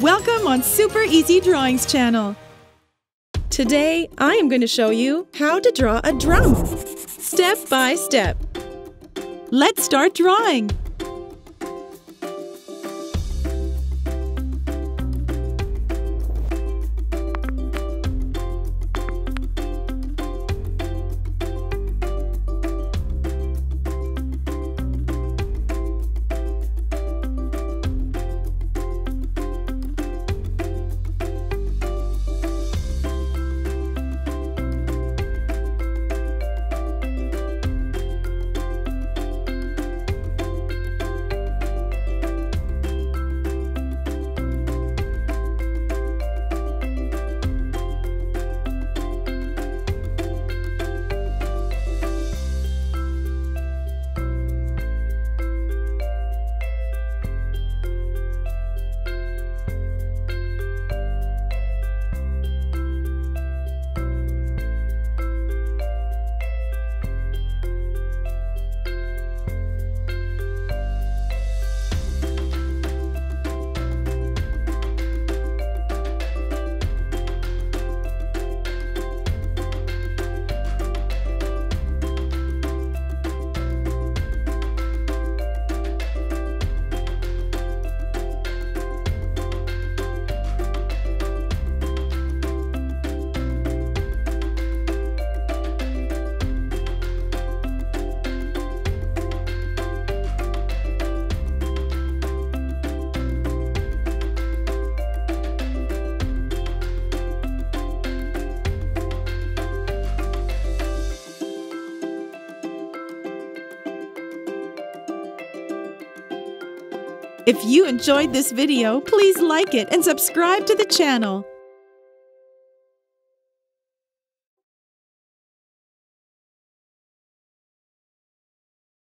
Welcome on Super Easy Drawings channel. Today, I am going to show you how to draw a drum, step by step. Let's start drawing. If you enjoyed this video, please like it and subscribe to the channel.